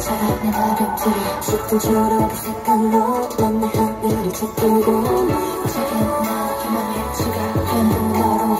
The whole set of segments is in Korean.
사랑의 바람들 짙은 초록의 색깔로 넌내 하늘을 채뜨고 작은 나 희망의 지각 전부 너로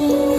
watching.